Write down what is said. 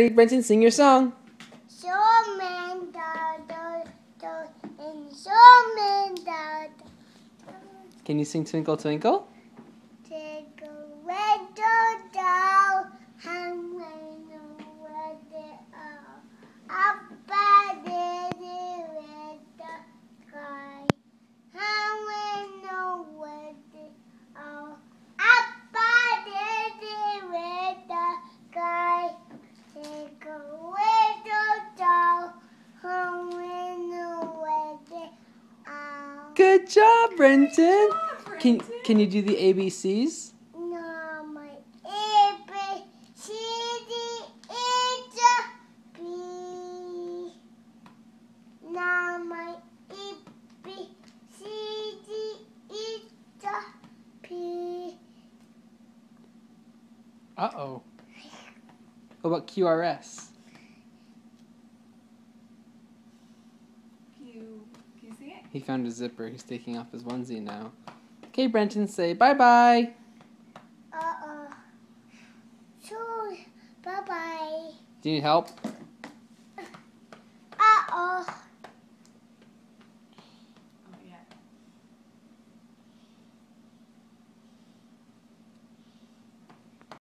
Ready, Brenton, sing your song. Snowman, da, da, da, and snowman, da, da. Can you sing Twinkle Twinkle? Take a down and rain over the all. Good job, Brenton. Oh, Can Brenton. Can you do the ABCs? No, my A B C D E F B. Now my A B C D E F P. Uh oh. What about QRS? You see it? He found a zipper. He's taking off his onesie now. Okay, Brenton, say bye bye. Uh oh. So, bye bye. Do you need help? Uh oh.